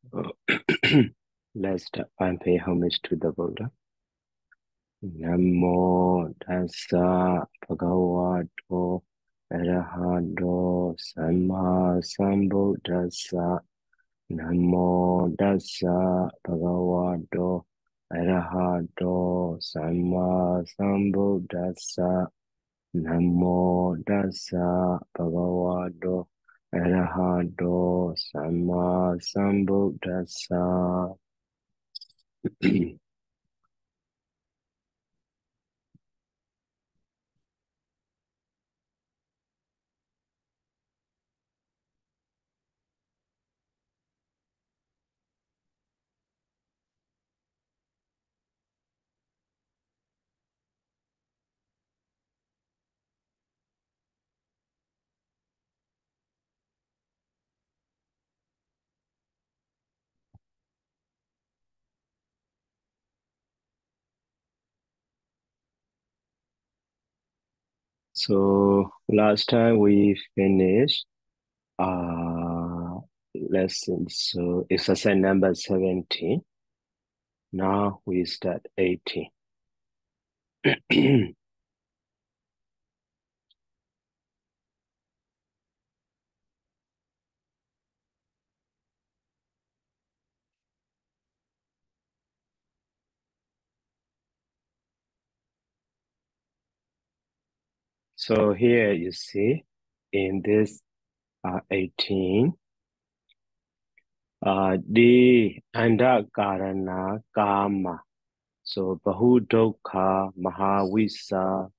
Let's start homage to the Buddha. Namo tassa bhagavato arahato samma sambuddhassa. Namo tassa bhagavato arahato samma sambuddhassa. Namo tassa bhagavato arahato samma sambuddhassa. So last time we finished uh lesson so exercise number 17. Now we start 18. so here you see in this uh 18 uh the andakarana kama so bahu dukkha mahavisa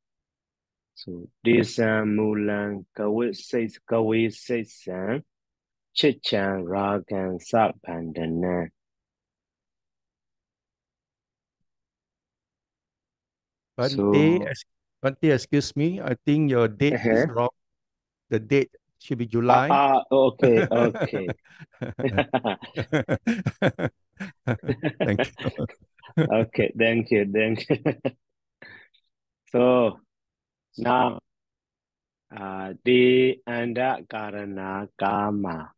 so desan mulan kawit saisan chichan ragan sabandana Bante, So- Bante, excuse me. I think your date is Uh-huh. wrong. The date should be Ah, July. ah, okay, okay. Thank you. Okay, thank you, thank you. So now, uh, the anda karana kama.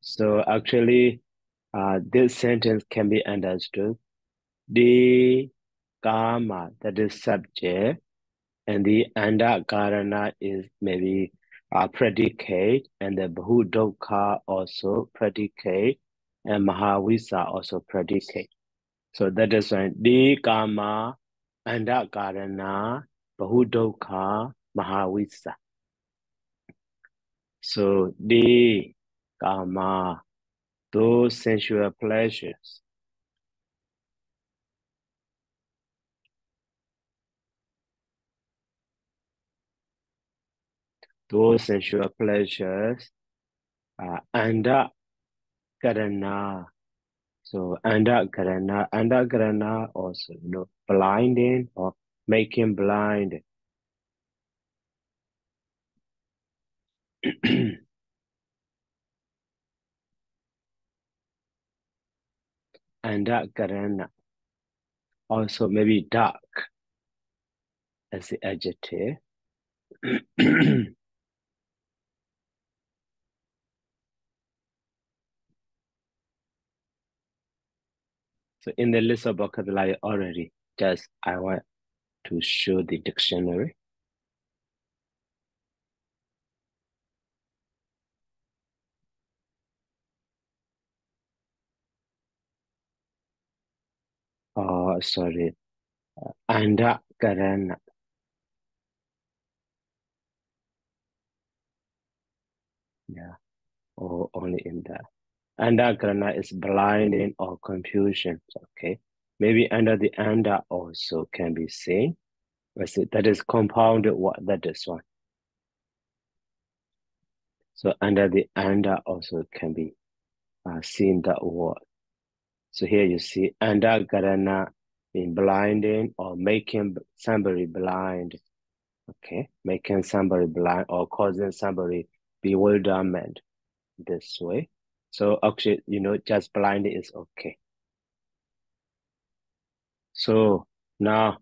So actually, uh, this sentence can be understood. The kama, that is subject, and the anda karana is maybe a predicate, and the bahudokha also predicate, and mahavisa also predicate. So that is why the kama, anda karana, bahudokha, mahavisa. So the kama, those sensual pleasures. Those sensual pleasures are anda karana. So anda karana, anda karana also, you know, blinding or making blind. anda karana. Also maybe dark as the adjective. So in the list of vocabulary already, just I want to show the dictionary. Oh, sorry. Anda karana. Yeah. Or only in that. Anda karana is blinding or confusion. Okay. Maybe under the under also can be seen. That is compounded what that is one. So under the under also can be uh, seen that word. So here you see anda karana in blinding or making somebody blind. Okay, making somebody blind or causing somebody bewilderment this way. So actually, you know, just blind is okay. So now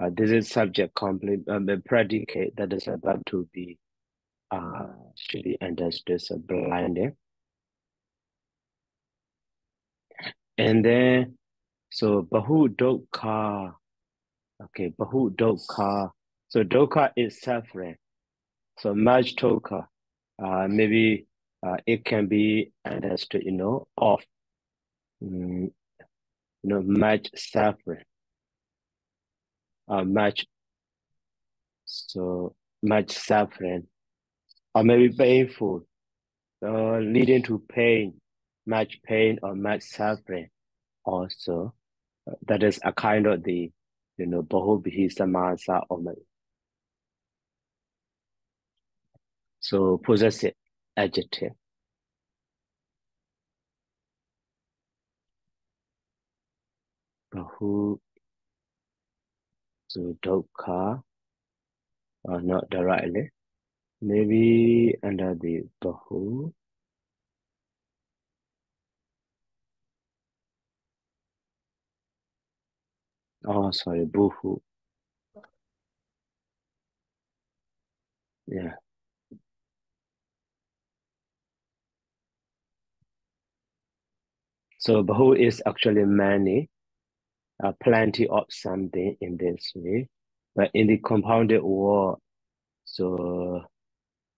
uh, this is subject complete um, the predicate that is about to be uh should be understood as so blinding. And then, so Bahu Dokha. Okay, Bahu Dokha. So Dokha is suffering. So much Dokha. Uh, maybe uh, it can be understood, you know, of, mm, you know, much suffering. Uh, much, so much suffering. Or maybe painful, uh, leading to pain, much pain or much suffering also. Uh, that is a kind of the, you know, Bahubbihi Samasa or So possessive adjective. Bahu so Dokha or uh, not directly. Maybe under the Bahu. Oh, sorry, Buhu. Yeah. So Bahu is actually many, uh, plenty of something in this way. But in the compounded word, so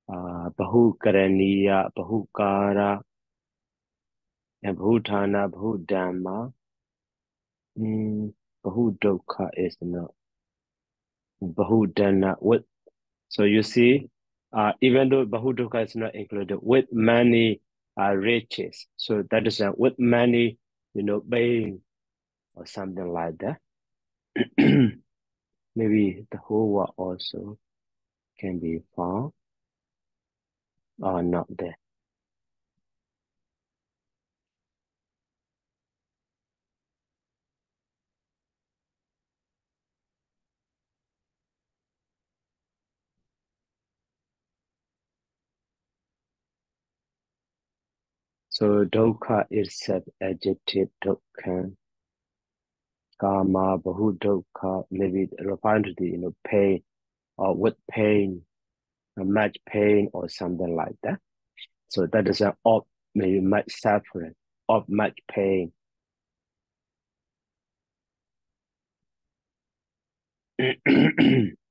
uh, Bahu Kara, and Bahu Thana, Bahu Dhamma. Mm, Bahu Dokha is not. Bahu Dana. What? So you see, uh, even though Bahu Dokha is not included, with many uh, riches. So that is uh, with many, you know, being or something like that. Maybe the whole world also can be found or not there. So dukkha is adjective dukkha. Kama bahu dukkha, maybe referring to the you know pain or with pain, much pain or something like that. So that is an of maybe much suffering, of much pain.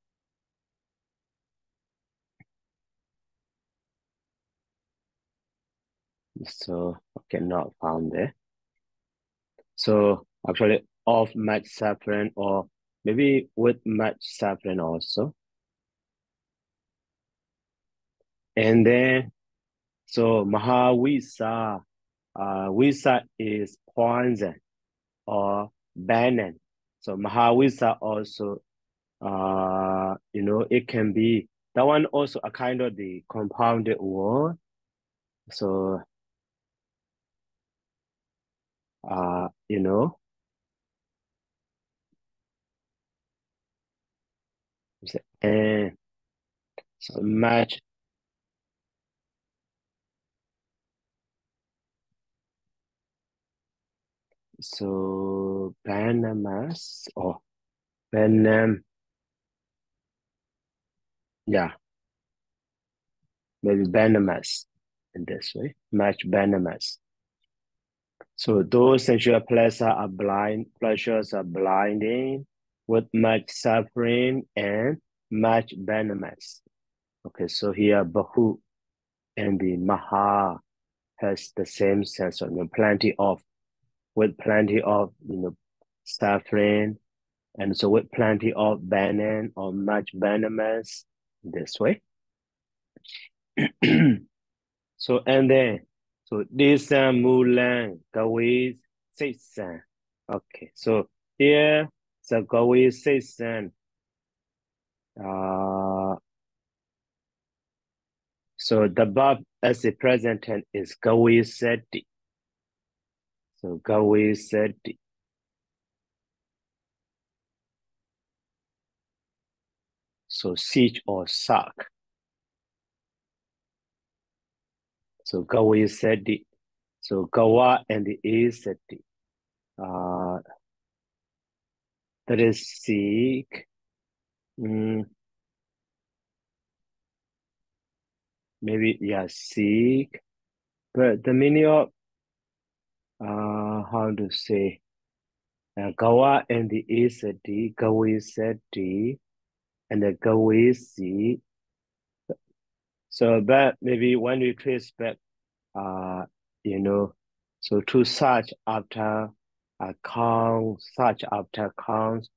so okay, not found there. So actually of much suffering or maybe with much suffering also. And then, so Mahavisa, uh, Visa is poison or venom. So Mahavisa also, uh, you know, it can be, that one also a kind of the compounded word. So, uh, you know, so much so venomous or venom yeah. Maybe venomous in this way much venomous so those sensual pleasures are blind pleasures are blinding with much suffering and much venomous okay so here bahu and the maha has the same sense of you know, plenty of with plenty of you know suffering and so with plenty of venom or much venomous this way. So and then so this uh, mulan gawi seisan okay so here the gawi seisan uh so the verb as the present tense is gawi seti so gawi seti so siege or suck So Gawa Seti. So Gawa and the Seti. Uh, that is seek. Mm, maybe yeah, seek. But the meaning of uh how to say, uh, Gawa and the Isati, Gawisati, and the Gawisi. So that maybe when we trace back, uh, you know, so to search after a count, search after counts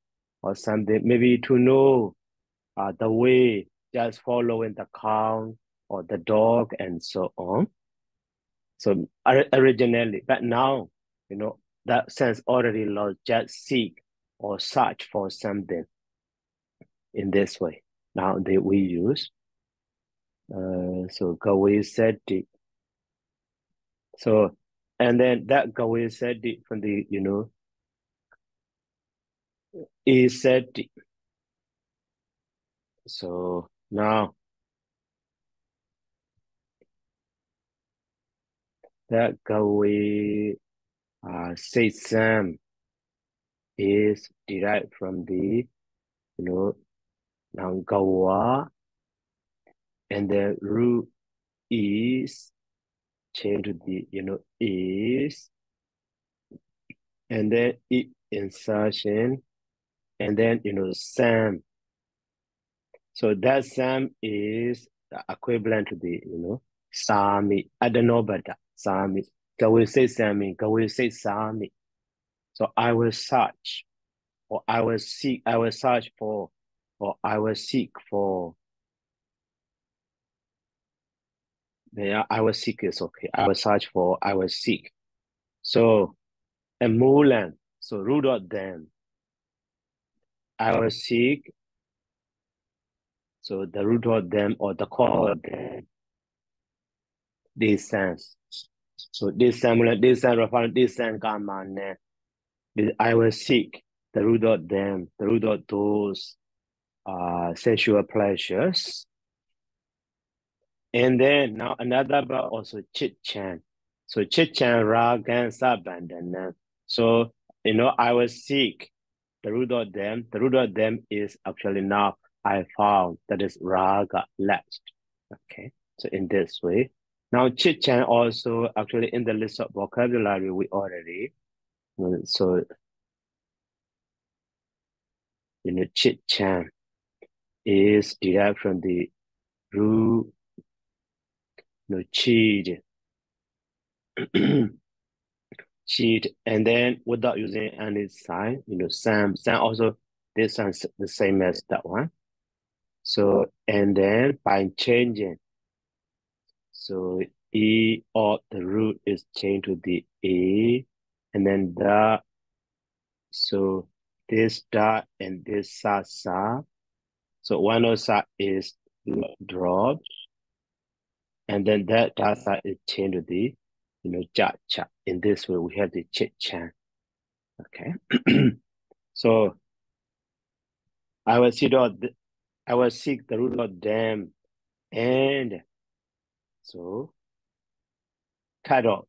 or something, maybe to know uh, the way, just following the count or the dog and so on. So originally, but now, you know, that sense already lost, just seek or search for something in this way. Now that we use. Uh, so Gawe said. So, and then that Gawe said from the, you know, he said. So now that Gawe uh, Sam is derived from the, you know, noun Gawa, and the root is changed to the, you know, is, and then it insertion, and then, you know, Sam. So that Sam is equivalent to the, you know, Sami, Adenobata, Sami. Can we say Sami? Can we say Sami? So I will search, or I will seek, I will search for, or I will seek for. Yeah, I was seek is okay. I was search for, I was seek. So, and Mulan, so root of them. I was seek. So the root of them or the core of them. This sense. So this similar, this referring this karma I was seek the root of them, the root of those uh, sensual pleasures. And then now another but also chit chan. So chit chan rag and sabandana. So you know I was seek the root of them. The root of them is actually now I found that is raga last. Okay. So in this way, now, chit-chan also actually in the list of vocabulary we already, so, you know, chit-chan is derived from the root, you know, cheat, cheat, and then without using any sign, you know, sam, sam also, this one's the same as that one. So, and then by changing so E or the root is changed to the A and then the, so this da and this sa sa. So one of sa is dropped and then that da sa is changed to the, you know, cha cha. In this way, we have the chit chan. Okay. so I will see the, I will seek the root of them and so cut off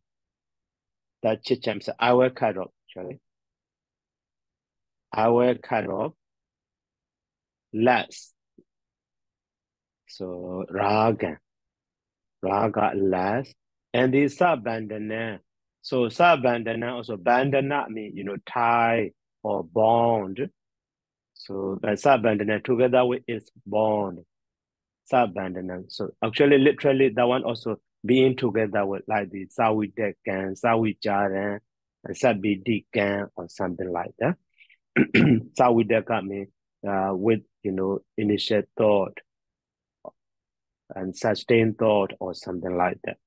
the chichams. I will cut off, actually. I will cut off less. So raga, raga less. And the sabandana. So sabandana also bandana mean you know tie or bond. So that sabandana together with its bond sub-abandonment. So actually, literally, that one also being together with like the Sawidekan, Sawijaran, and Sabidikan, or something like that. Sawidekan means uh, with, you know, initial thought and sustained thought or something like that.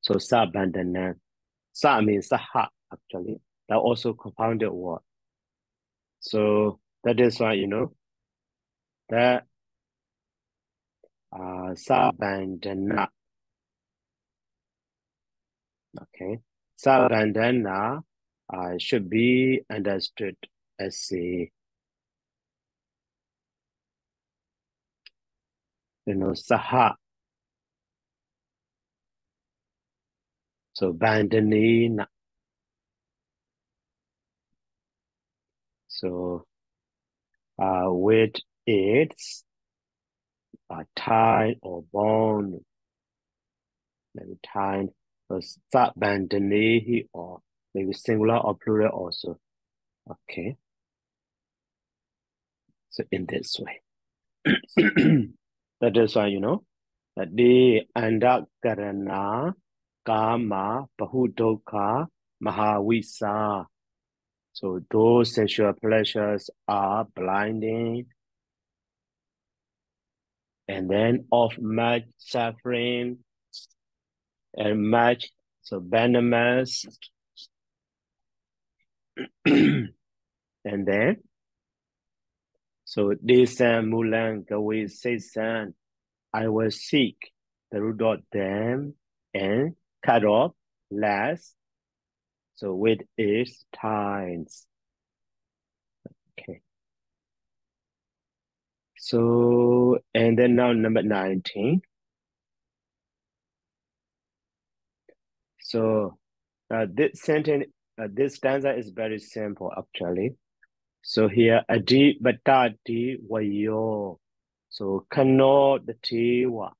So sub-abandonment. Sa means saha, actually. That also compounded word. So that is why, you know, that uh, sabandana. Okay, sabandana uh, should be understood as a you know saha. So bandanina. So uh, with its uh, tied or bound, maybe tied or bandanihi or maybe singular or plural also. Okay. So in this way. that is why, you know, that the andakarana, kama, bahudokha, mahavisa. So those sensual pleasures are blinding and then of much suffering and much so venomous and then so this mulan gawe san I will seek the root of them and cut off last so with its times okay so, and then now number 19. So, uh, this sentence, uh, this stanza is very simple actually. So here, adi batati wayo. So, kano the tiwa.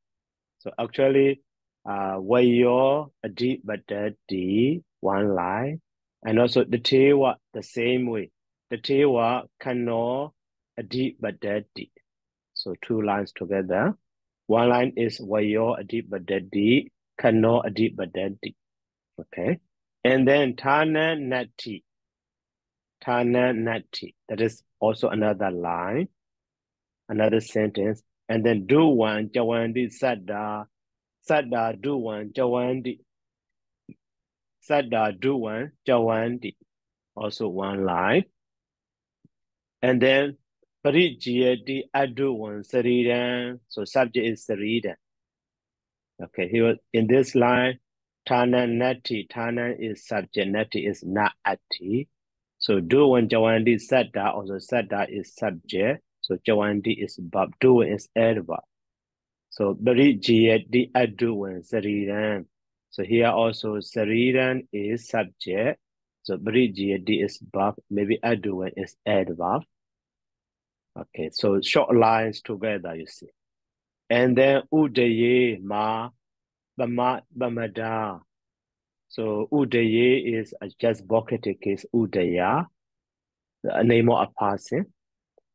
So actually, uh, wayo, adi batati, one line. And also the tiwa, the same way. The tiwa, kano, adi batati. So two lines together. One line is Wayo Adib Badadi, Kano Adib Badadi. Okay. And then Tana Nati. Tana Nati. That is also another line, another sentence. And then do one Jawandi Sada. Sada do one Jawandi. Sada do one Jawandi. Also one line. And then parijiyati adu one Saridan. So subject is Saridan. Okay, he was in this line, Tana Nati. Tana is subject, Nati is Naati. So do Duwan Jawandi Sada, also Sada is subject. So Jawandi is verb, Duwan is adverb. So Parijyati Aduwan Saridan. So here also Saridan is subject. So Parijyati is verb, maybe Aduwan is adverb. Okay, so short lines together, you see. And then udaye ma bama bamada. So udaye is just vocative case udaya, the name of a person.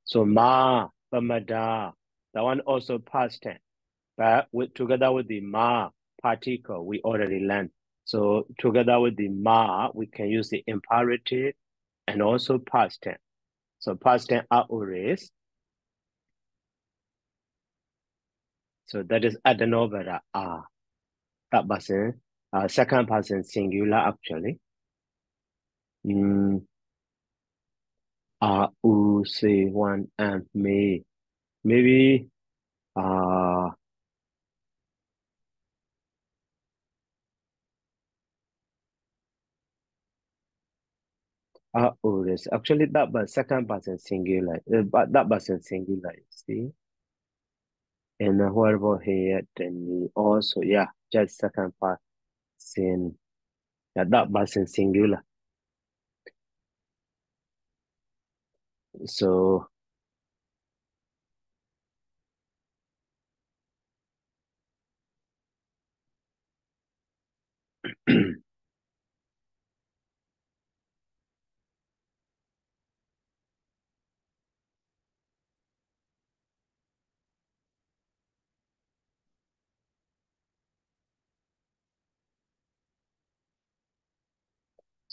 So ma bamada, that one also past tense. But with together with the ma particle, we already learned. So together with the ma, we can use the imperative and also past tense. So past tense aorist. So that is adenovera are. That uh, second person singular actually. Mm. Uh, u, say one, and me. Maybe uh, uh, oris. Actually, that was second person singular. Uh, but that person singular. See, and uh, whatever here, then also yeah, just second person. Yeah, that person singular. So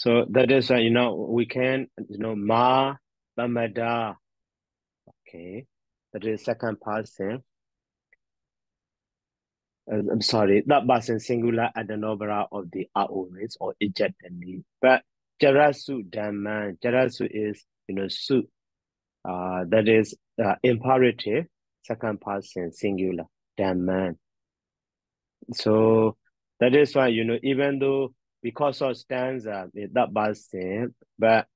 So that is, uh, you know, we can, you know, ma, bamada. Okay, that is second person. Uh, I'm sorry, that person singular number of the aorist or ejectedly. But jarasu daman, jarasu is, you know, su. Uh, that is uh, imperative, second person singular, daman. So that is why, you know, even though because of stanza that person, but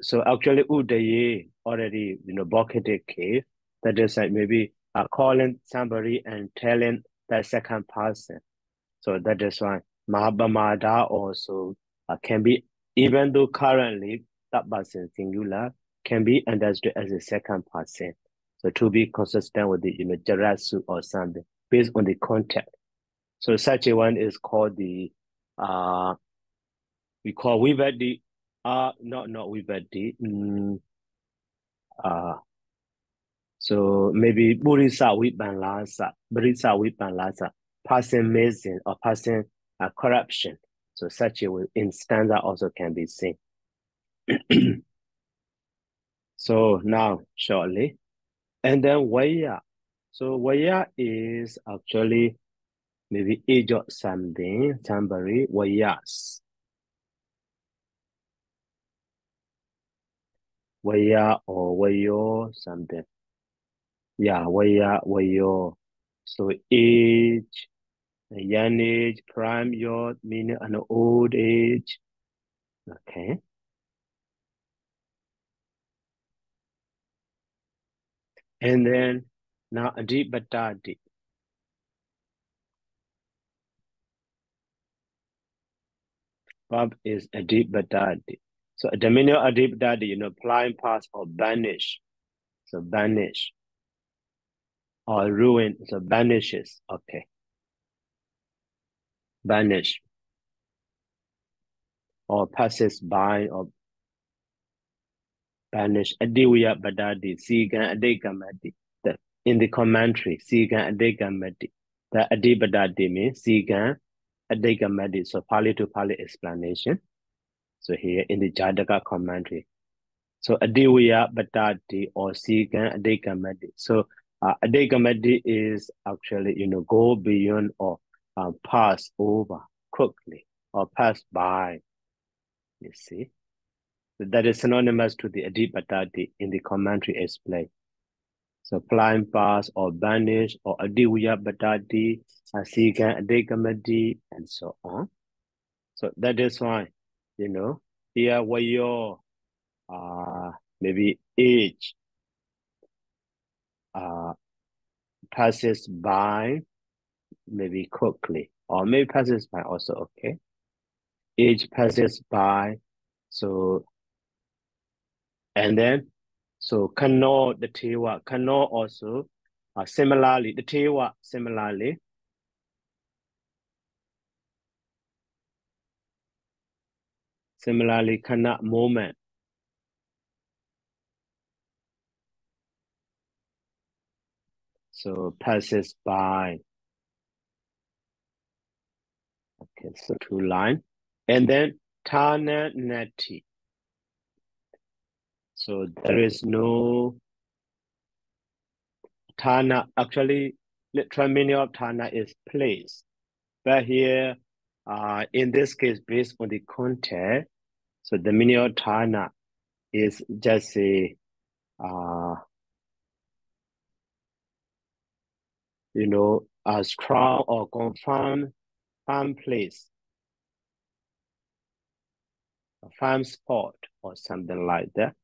so actually udaye already you know vocative case that is like maybe uh, calling somebody and telling the second person. So that is why Mahabhamada also uh, can be even though currently that person singular can be understood as a second person. So to be consistent with the you know jarasu or something based on the context. So such a one is called the uh, we call Vivadi, uh, not, not Vivadi, mm, uh, so maybe Burisa Vipanlasa, Burisa Vipanlasa, passing missing or passing uh, corruption. So such a in stanza also can be seen. so now shortly, and then Vaya. So Vaya is actually maybe age of something, somebody, Vayas. Vaya or Vayo something. Yeah, Vaya, Vayo. So age, young age, prime youth, meaning an old age. Okay. And then now adipatati. Bob is adipatati. So the meaning of adipatati, you know, flying past or banish. So banish. Or ruin, so banishes. Okay. Banish. Or passes by or banish. Adiwiya badadi, sigan adikamati. In the commentary, sigan adikamati. The adibadadi means sigan adikamati. So Pali to Pali explanation. So here in the Jataka commentary. So adiwiya badadi or sigan adikamati. So uh, adikamati is actually, you know, go beyond or uh, pass over quickly or pass by. You see, that is synonymous to the adipatati in the commentary explain. So flying past or banish or adiwiya batati, asikan adikamati, and so on. So that is why, you know, here where your uh maybe age uh passes by maybe quickly or maybe passes by also okay age passes by so and then so cannot the tewa cannot also uh, similarly the tewa similarly similarly cannot moment so passes by Okay, so two line. And then Tana Nati. So there is no Tana. Actually, literal meaning of Tana is place. But here, uh, in this case, based on the context, so the meaning of Tana is just a, uh, you know, a strong or confirmed farm place, a farm spot or something like that.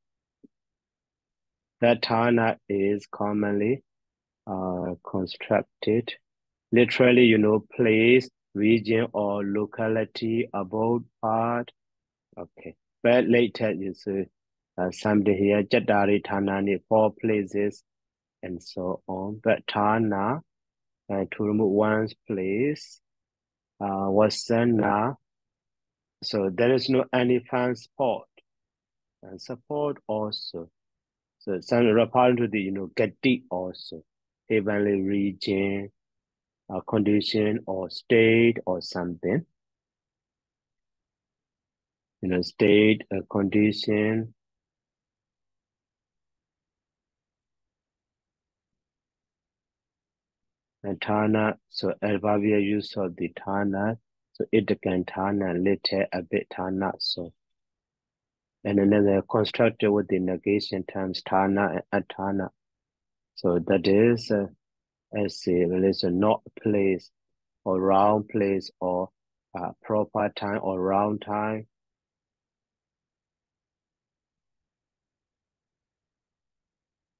That Tana is commonly uh, constructed, literally, you know, place, region, or locality, about part. Okay, but later you see uh, something here, Jadari Tanani, four places, and so on. But Tana, uh, to remove one's place, uh, Wasana. So there is no any fan support and support also. So some referring to the you know Gati also heavenly region, uh, condition or state or something. You know, state, a condition, and Tana, so adverbial use of the Tana, so it can Tana later a bit Tana, so. And then they're constructed with the negation terms Tana and Atana. So that is, uh, as a relation, not place or round place or uh, proper time or round time.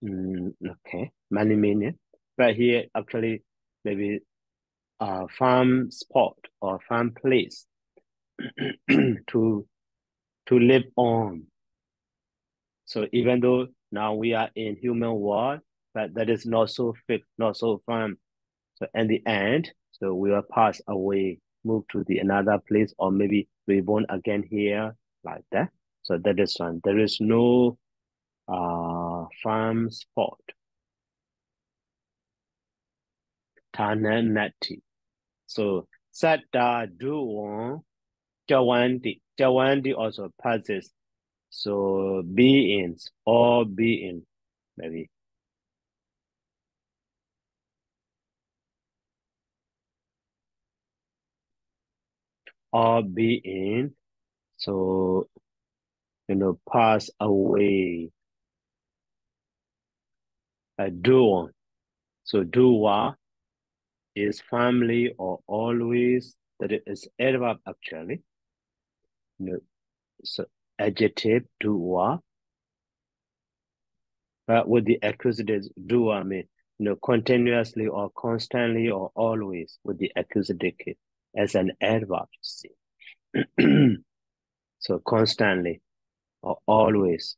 Mm, okay, many meaning. But here actually maybe a farm spot or farm place to to live on. So even though now we are in human world, but that is not so fixed, not so firm. So in the end, so we will pass away. move to the another place, or maybe reborn again here, like that. So that is one. There is no uh farm spot. Tananati. So Satta Duwan Jawandi. Jawandi also passes. So beings, all beings, maybe. All being, so you know, pass away. A duon. So duwa is family or always that is adverb actually. So adjective duwa. But with the accusative duwa mean know continuously or constantly or always with the accusative as an adverb. See. so constantly or always.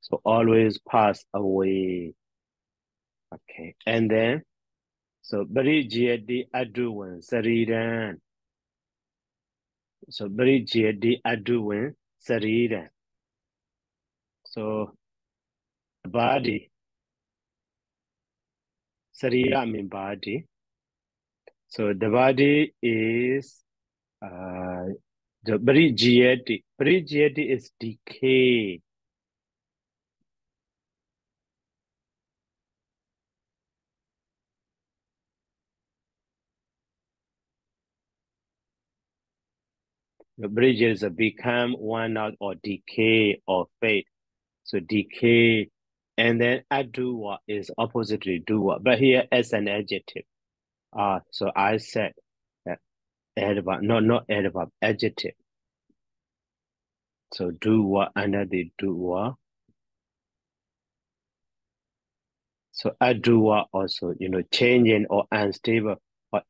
So always pass away. Okay. And then, so Brijiyadi Aduwan Saridan. So Brijiyadi Aduwan Saridan. So body. Sarira mean body. So the body is uh the Brijiyadi. Brijiyadi is decay. The bridges become one out or decay or fade. So decay, and then adua is oppositely dua, but here as an adjective. Uh, so I said that adverb, no, not adverb, adjective. So dua under the dua. So adua also, you know, changing or unstable or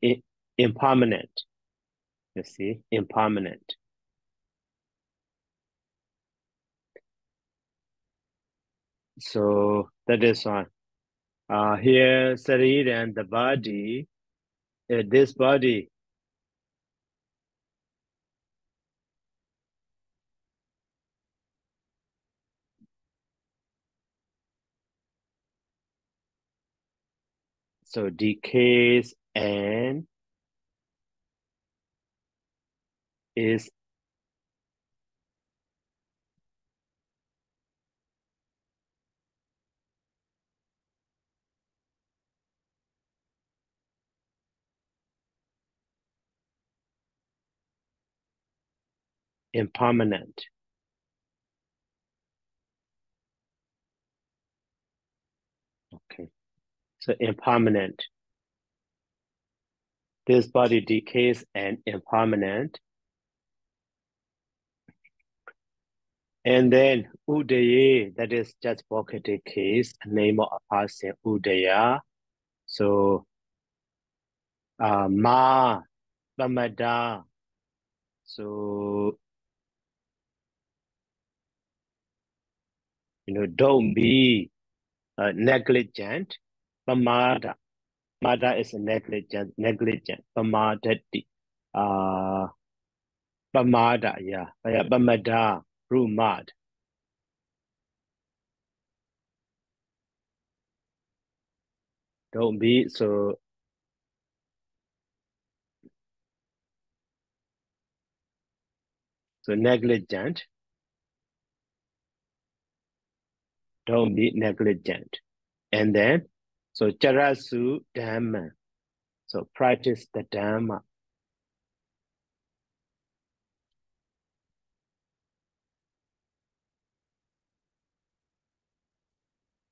impermanent. You see, impermanent. So that is one. Uh, here, Sarir and the body, uh, this body so decays and is impermanent. Okay, so impermanent. This body decays and impermanent. And then Udaya, that is just vocative case, name of a person, Udaya. So uh, Ma, Bamada. So you know, don't be uh, negligent. Pamada. Mada is a negligent, negligent. Pamadati. Uh, pamada, yeah. yeah. Pamada, rumad. Don't be so so negligent don't be negligent. And then, so Charasu Dhamma. So practice the Dhamma.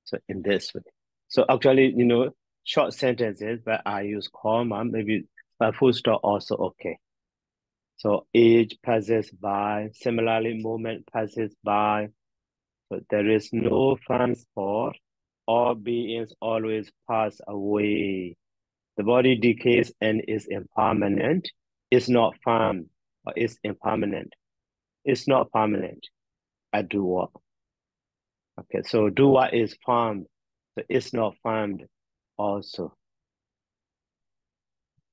So in this way. So actually, you know, short sentences, but I use comma, maybe a full stop also okay. So age passes by, similarly moment passes by, but there is no transport. All beings always pass away. The body decays and is impermanent. It's not firm, or it's impermanent. It's not permanent. I do what? Okay, so Dua is formed, so it's not formed also.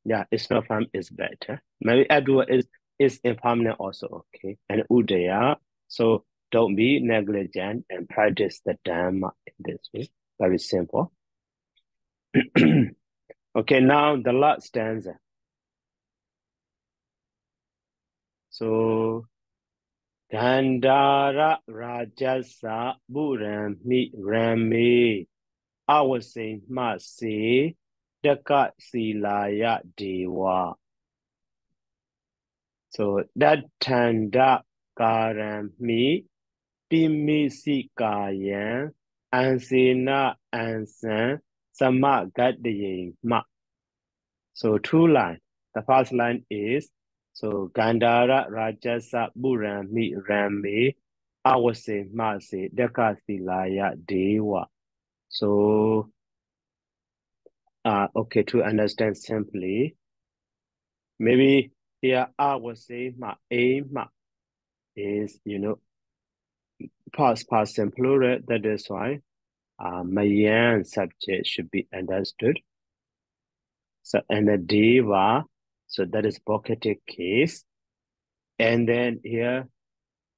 Yeah, it's not formed is better. Maybe Adua is is impermanent also okay. And Udaya, so don't be negligent and practice the Dhamma in this way. Very simple. okay, now the last stanza. So Gandhara Rajasa Burami Rami Awasing Masi Daka Silaya Dewa. So that tanda karami timisikayan ansina ansan samagadayin ma. So two lines. The first line is so Gandhara Rajasa Burami Rami Awase Mase Dakasilaya Dewa. So uh okay to understand simply maybe here say my aim is you know past past and plural that is why uh Mayan subject should be understood. So and the deva so that is vocative case. And then here,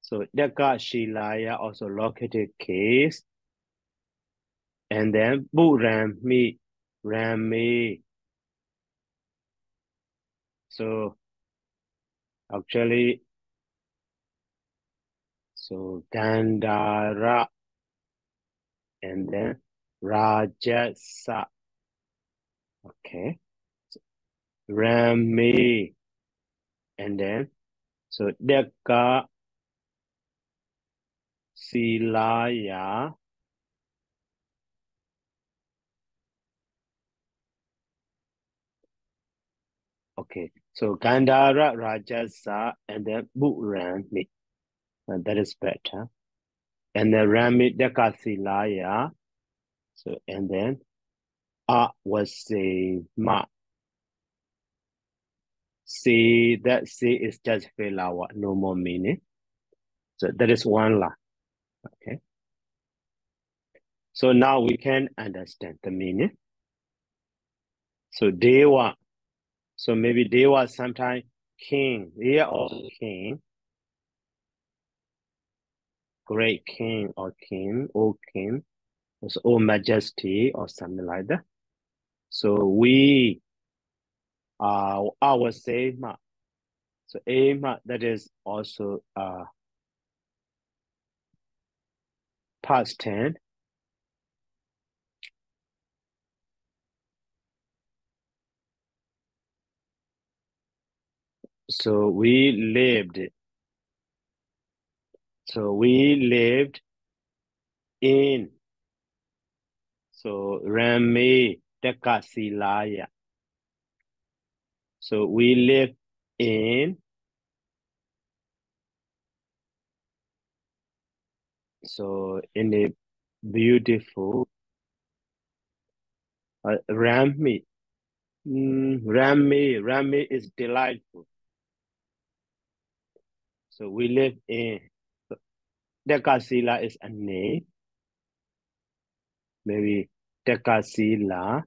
so Daka Shilaya also locative case. And then Bu Rami, Rami. So actually, so Gandhara and then Rajasa. Okay. Rami. And then, so Deka Silaya. Okay, so Gandhara Rajasa and then Burami. That is better. And then Rami Deka Silaya. So, and then A was say Ma. See that C is just flower, no more meaning. So that is one line. Okay. So now we can understand the meaning. So Deva. So maybe Deva sometime king. Here also king. Great king or king, or king, or majesty or something like that. So we uh, our same. So aim that is also uh, past tense. So we lived. So we lived in. So Rami Dekasilaya. So we live in so in a beautiful uh, Rami. Mm, Rami, Rami is delightful. So we live in Dekasila is a name. Maybe Dekasila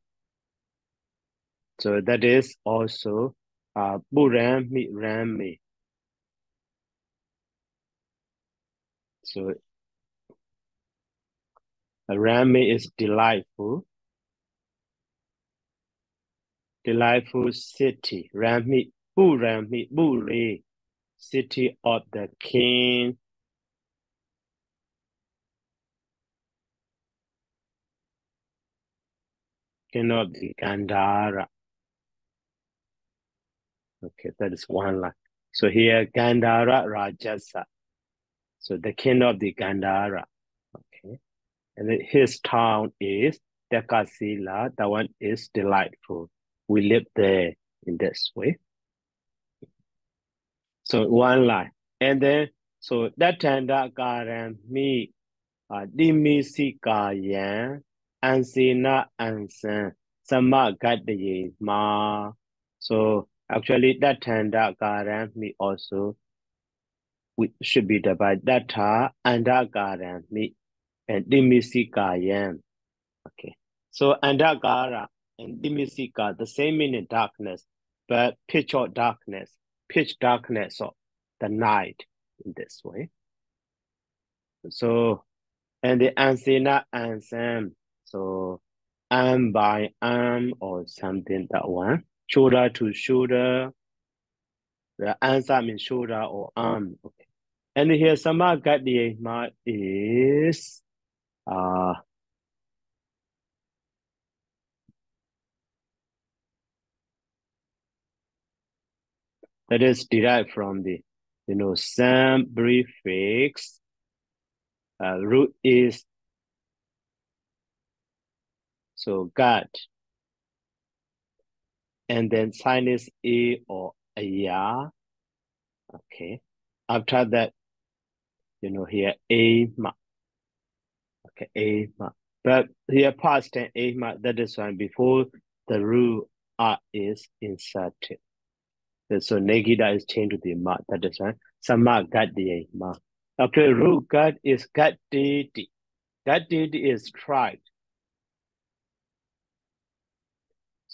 so that is also uh, Burami Rami. So Rami is delightful. Delightful city. Rami, Burami, Buri, city of the king. Cannot be Gandhara. Okay, that is one line. So here, Gandhara Rajasa. So the king of the Gandhara. Okay. And his town is Dekasila. That one is delightful. We live there in this way. So one line. And then, so that tanda karan mi uh, yan ansina ansan sama gadaye ma. So Actually, that tanda me also we should be divided and that garan me and Dimisikayam. Okay. So Andagara and Dimisika, the same meaning darkness, but pitch or darkness, pitch darkness of the night in this way. So, and the Ansina Ansam. So, arm by arm or something that one. Shoulder to shoulder. The answer means shoulder or arm. Okay. And here Samagadhyema is uh that is derived from the you know some prefix uh, root is so God and then sign is a or a ya okay after that you know here a ma okay a ma but here past tense a ma that is one before the rule r is inserted so negida is changed to the ma. That is right. Sama gaddi ma. Okay, root God is gaddidi. Gaddidi is tried.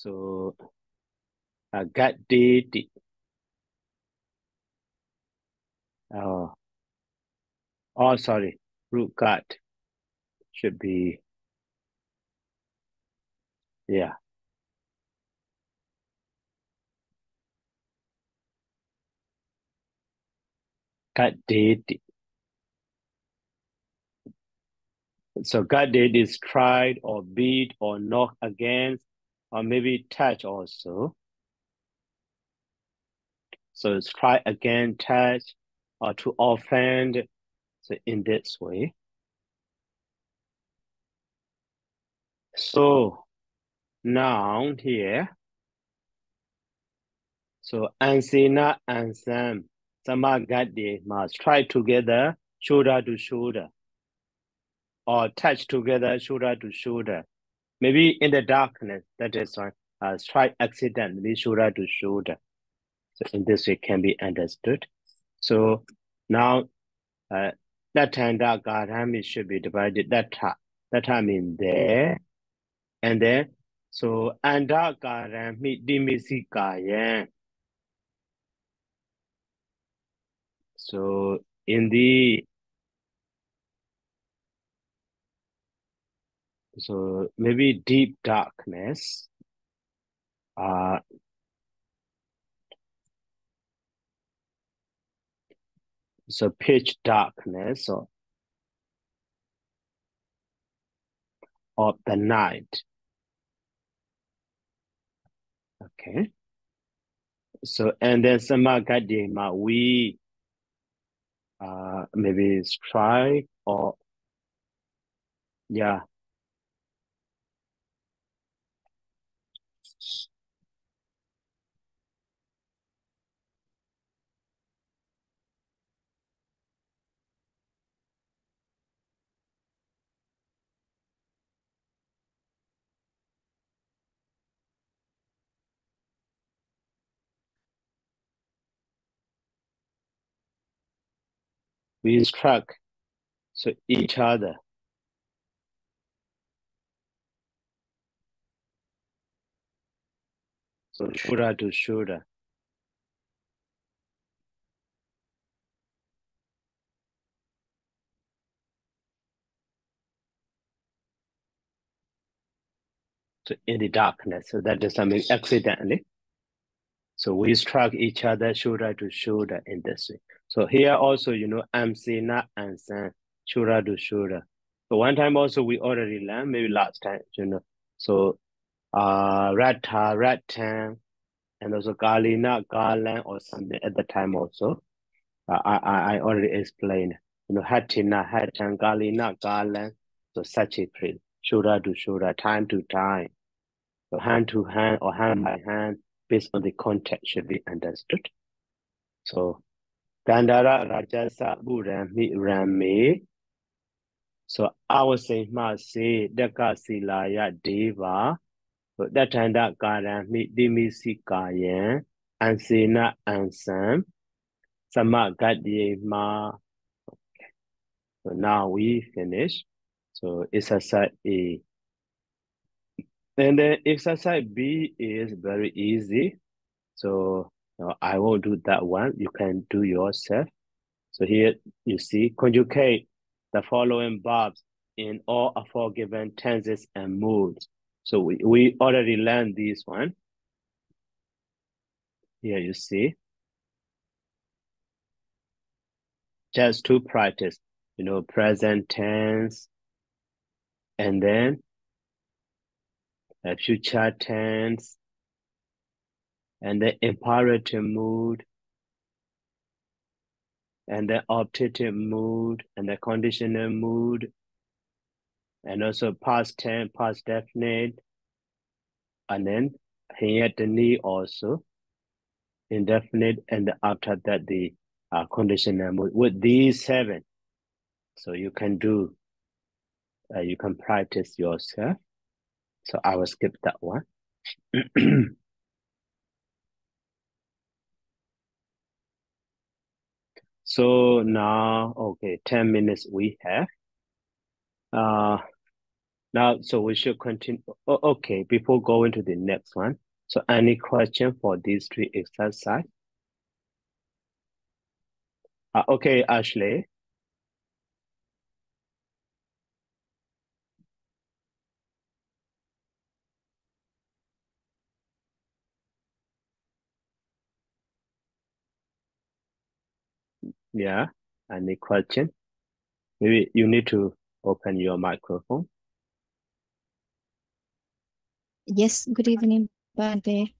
So uh, gaddidi. Oh, oh, sorry. Root gad should be yeah. God did. So God did is tried or beat or knock against or maybe touch also. So let's try again, touch or to offend. So in this way. So now here. So Ansina and Sam Samagati must try together, shoulder to shoulder, or touch together, shoulder to shoulder. Maybe in the darkness, that is why uh, try accidentally, shoulder to shoulder. So in this way can be understood. So now, uh, that time that Gadhami should be divided that. That time in there, and then so karami dimisi kayan. So in the so maybe deep darkness, uh, so pitch darkness or of the night. Okay. So and then Samagadima, we uh maybe strike or yeah we struck so each other. So shoulder to shoulder so in the darkness so that is something accidentally so we struck each other shoulder to shoulder in this way so here also you know saying not and saying shoulder to shoulder. So one time also we already learned maybe last time you know. So uh Ratha, Ratan, and also Galina, Garland or something at the time also. Uh, I, I, already explained, you know, Hatina, Hatan, Galina, Garland, so such a prayer, shoulder to shoulder, time to time, so hand to hand or hand by hand, based on the context should be understood. So Gandhara Rajasa Burami Rame. So I would say deka silaya Deva. So that time that Karami Dimisi Kayan Ansina Ansam Samagadye Ma. Okay. So now we finish. So it's a A. And then exercise B is very easy. So uh, I won't do that one. You can do yourself. So here you see conjugate the following verbs in all aforegiven tenses and moods. So we, we already learned this one. Here you see. Just to practice, you know, present tense, and then future tense, and the imperative mood, and the optative mood, and the conditional mood, and also past tense, past definite, and then here the knee also indefinite, and after that the uh, conditional mood with these seven. So you can do, uh, you can practice yourself. So I will skip that one. so now, okay, 10 minutes we have. Uh, now, so we should continue. Oh, okay, before going to the next one. So any question for these three exercise? Uh, okay, Ashley. Yeah, any question? Maybe you need to open your microphone. Yes, good evening, Bante.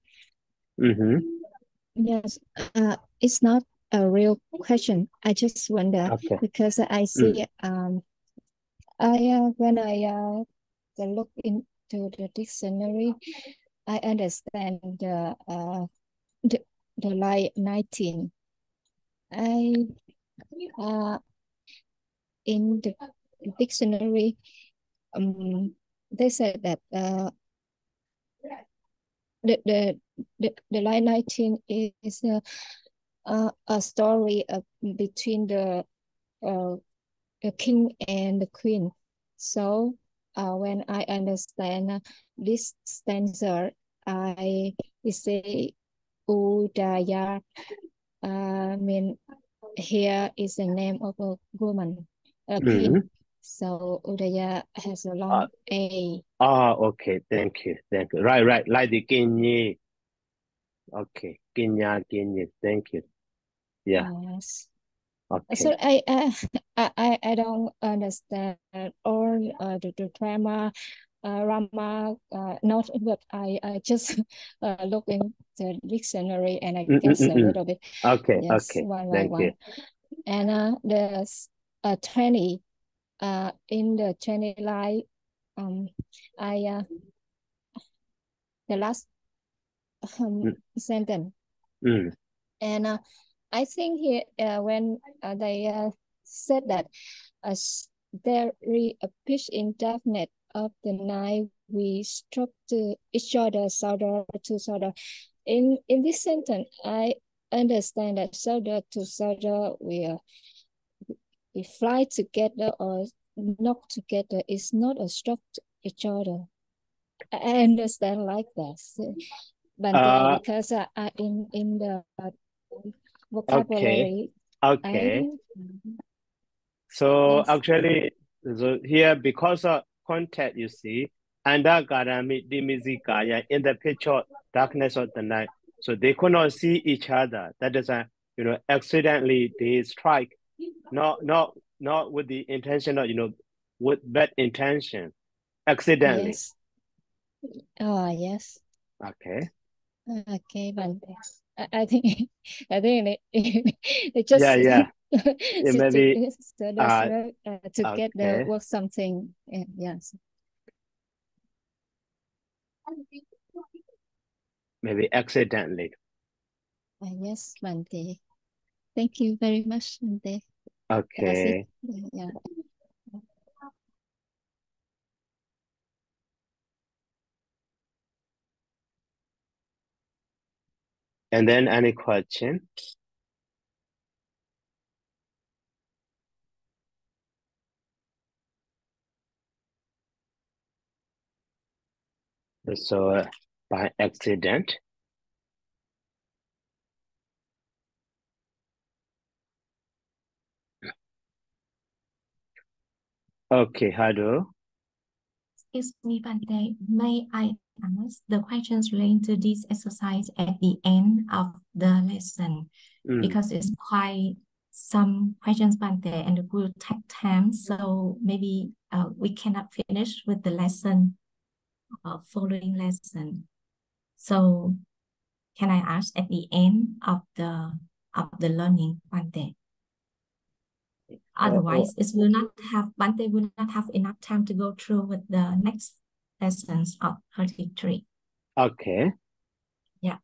Mm-hmm. Yes, uh, it's not a real question. I just wonder Okay. because I see um I uh, when I uh look into the dictionary, I understand the uh the, the line 19. I uh in the dictionary um they said that uh the the the, the line 19 is a a, a story of, between the uh the king and the queen. So uh, when I understand this stanza, I say Udaya. Uh, mean here is the name of a woman, a queen. Mhm. So Udaya has a long Uh, A. Ah, okay. Thank you. Thank you. Right, right. Like the Kinyi. Okay. Kinya, Kinyi. Thank you. Yeah. Yes. Okay. So I uh, I I I don't understand all uh, the, the grammar, uh, grammar, uh, not but I I just uh, look in the dictionary and I Mm, guess mm, a mm. little bit. Okay. Yes, Okay. one Thank you. one. And uh, there's uh, 20 uh, in the 20 line, um, I, uh, the last um, Mm. sentence. Mm. And uh, I think here, uh, when uh, they uh, said that uh, there is a pitch indefinite of the night we struck to each other, shoulder to shoulder. In in this sentence, I understand that shoulder to shoulder we uh, we fly together or knock together. It's not a struck to each other. I I understand like that. So, but uh, Uh, because uh, I in in the uh, okay. vocabulary, Okay. I So yes, actually, so here because of contact, you see, and Andagarami Dimizikaya in the picture, darkness of the night. So they could not see each other. That is a, you know, accidentally they strike, not not not with the intention of, you know, with bad intention, accidentally. yes. Oh, yes. Okay. Okay, Bante. I, I think I think it, it just Yeah, yeah. to, It may to, so uh right, uh, to get the okay. work something. Yeah, yes. Maybe accidentally. Uh, yes, Bante. Thank you very much. That's. Okay. Yeah. And then any question? So uh, by accident, Okay, hello. Excuse me, Bante. May I ask the questions relating to this exercise at the end of the lesson? Mm. Because it's quite some questions, Bante, and it will take time. So maybe uh, we cannot finish with the lesson, uh, following lesson. So can I ask at the end of the of the learning, Bante? Otherwise, it will not have Bante will not have enough time to go through with the next lessons of 33. Okay. Yeah.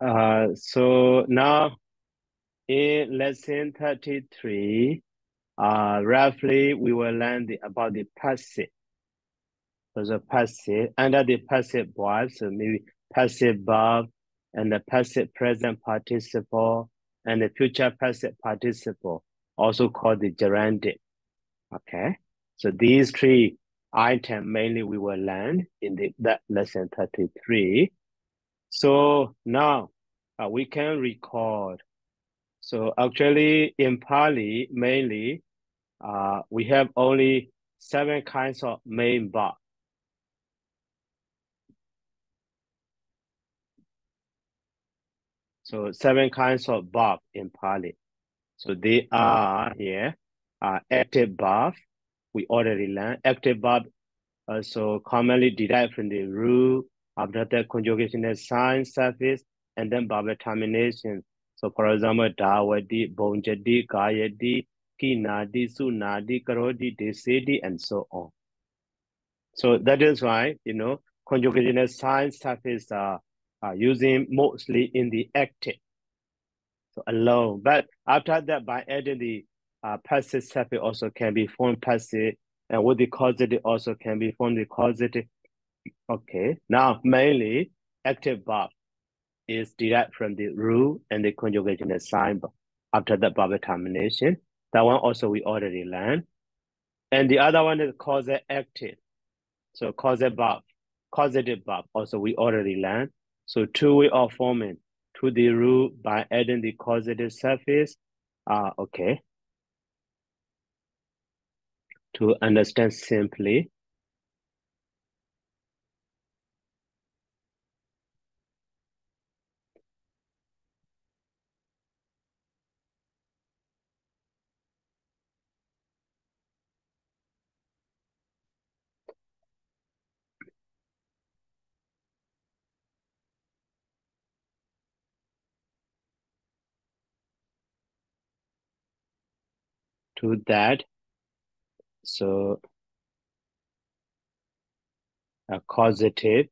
Uh, so now in lesson 33, uh, roughly we will learn the, about the passive. So the passive, under the passive verb, so maybe passive verb and the passive present participle and the future passive participle, also called the gerundic. Okay, so these three items mainly we will learn in the that lesson 33. So now uh, we can record. So actually in Pali, mainly, uh, we have only seven kinds of main verb. So seven kinds of verb in Pali. So they are here, uh, active verb, we already learned. Active verb also commonly derived from the root after the conjugational sign suffix and then verb termination. So for example, dawadi, bonjadi, gayadi, kinadi, sunadi, karodi, desedi, and so on. So that is why, you know, conjugational sign suffix are, are using mostly in the active. So alone. But after that, by adding the uh, passive suffix also can be formed passive, and with the causative also can be formed the causative. Okay, now mainly active verb is derived from the root and the conjugation sign after the verb termination. That one also we already learned. And the other one is causative active. So causative verb, causative verb also we already learned. So two way of forming to the rule by adding the causative surface. Uh, okay. To understand simply, to that. So a causative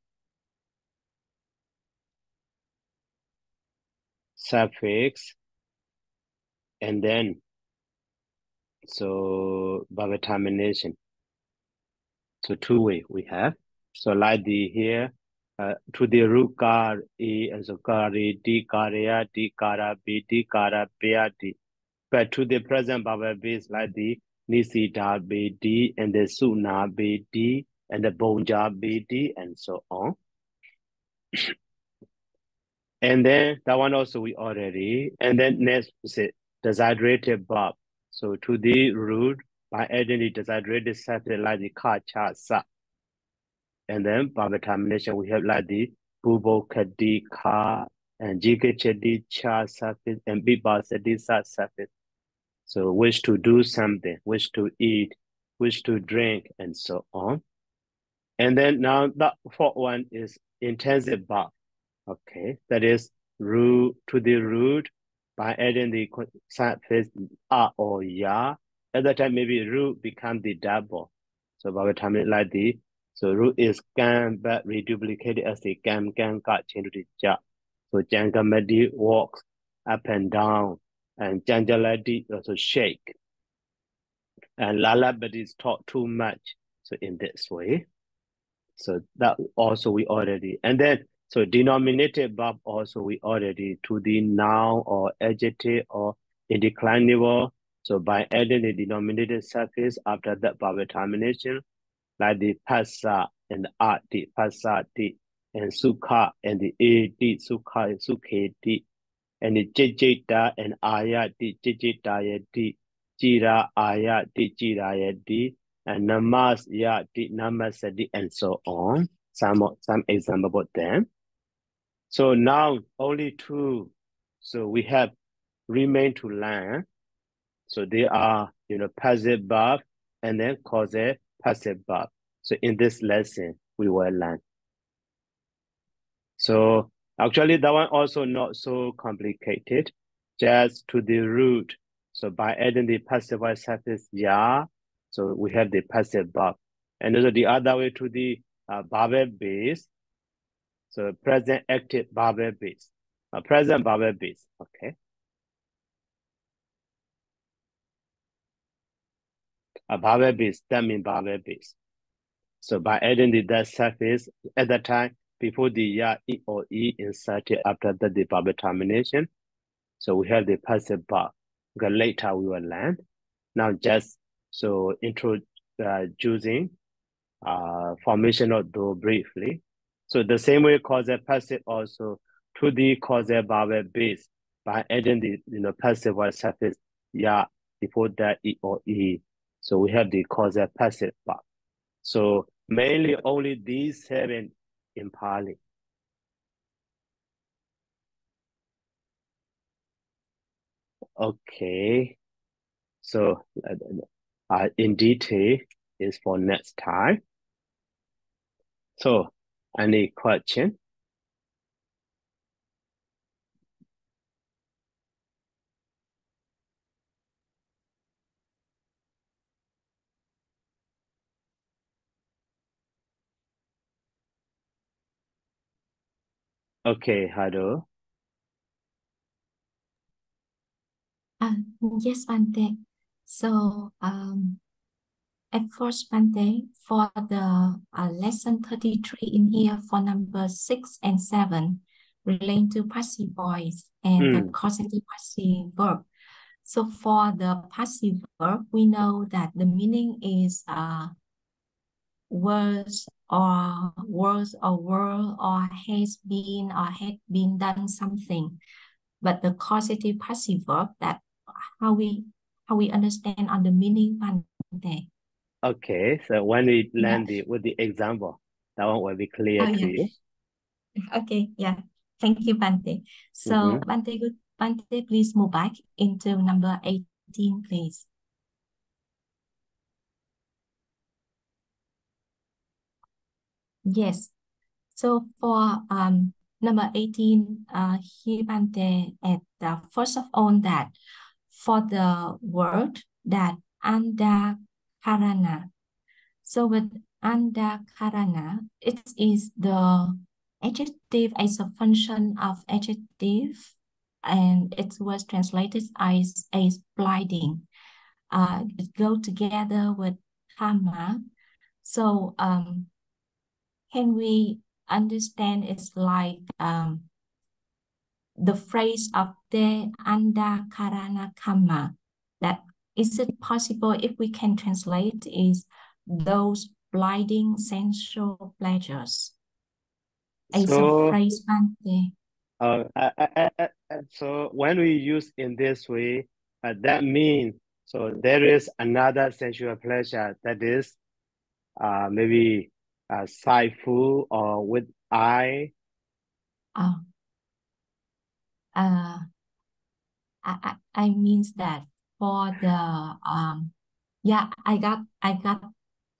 suffix and then so verb termination. So two way we have. So like the here uh, to the root car e and so kari di karya di kara di kara di. But to the present verb base like the nisida di and the suna di and the bonja di and so on. And then that one also we already, and then next is it desiderated verb. So to the root by adding the desiderated suffix like the ka, cha, sa. And then verb termination we have like the bubo, kadi, ka, and jigachadi, cha suffix, and bibasadi, sa suffix. So wish to do something, wish to eat, wish to drink, and so on. And then now the fourth one is intensive verb. Okay, that is root to the root by adding the suffix a or ya. At that time, maybe root become the double. So by the time it like the so root is gan but reduplicated as the gam gan got changed to the ja. So jangamadi walks up and down, and janjaladi also shake. And lalabadi is taught too much. So in this way. So that also we already and then So denominated verb also we already to the noun or adjective or indeclinable. So by adding the denominated suffix after that verb termination, like the pasa and the ati, pasati, and sukha and the ati, sukha, sukheti, and the jijita and ayati, jijitayati, jira ayati, jirayati, and namas yati, namasati, and so on. Some some example about them. So now only two. So we have remain to learn. So they are, you know, passive verb and then causative passive verb. So in this lesson, we will learn. So actually that one also not so complicated, just to the root. So by adding the passive voice suffix ya, so we have the passive verb. And also the other way to the uh, verb base, so present active verb base, uh, present verb base, okay. A verb base, that means verb base. So by adding the that suffix at that time, before the ya, e or e inserted after the, verb termination, so we have the passive verb. Because later we will learn. Now just so introducing uh, formation of do briefly. So the same way causative passive also to the cause causative verb base by adding the you know passive or suffix ya before that e or e. So we have the cause causative passive verb. So mainly only these seven in Pali. Okay. So uh, in detail is for next time. So any question? Okay, hello. Uh, yes, Bante. So, um, at first, Bante, for the uh, lesson 33 in here for number six and seven, relating to passive voice and the Mm. causative passive verb. So for the passive verb, we know that the meaning is uh, was or was or were or has been or had been done something. But the causative passive verb that how we how we understand on the meaning Bante. Okay, so when we Yeah. land the with the example, that one will be clear Oh, to yeah. you. Okay, yeah. Thank you, Bante. So Mhm. Bante, good Bante, please move back into number 18, please. Yes. So for um number 18, uh here Bante at the first of all that for the word that anda karana. So with anda karana, it is the adjective as a function of adjective and it was translated as as blinding. Uh it go together with karma. So um can we understand it's like um the phrase of de anda karana kama that is it possible if we can translate is those blinding sensual pleasures? A So, uh, uh, uh, uh, uh, uh, so when we use in this way, uh, that means so there is another sensual pleasure that is, uh, maybe uh, sight-ful or with eye. Uh, uh, I, I, I means that for the um yeah I got I got